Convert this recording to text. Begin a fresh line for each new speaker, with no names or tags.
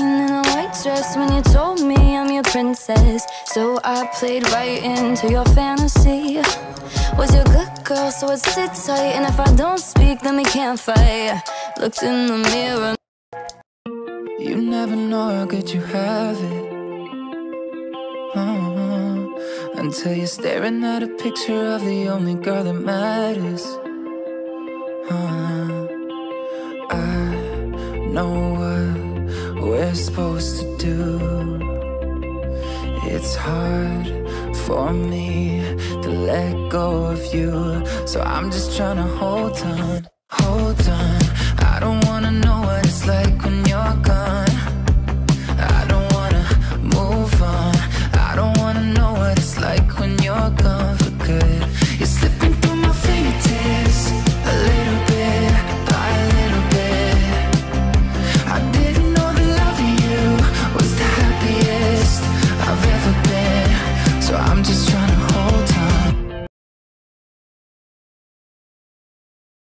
19 in a white dress when you told me I'm your princess. So I played right into your fantasy. Was your good girl, so it sit tight. And if I don't speak, then we can't fight. Looked in the mirror.
You never know how good you have it. Uh-huh. Until you're staring at a picture of the only girl that matters. Uh, I know what we're supposed to do. It's hard for me to let go of you. So I'm just trying to hold on, hold on. I don't wanna know what it's like when.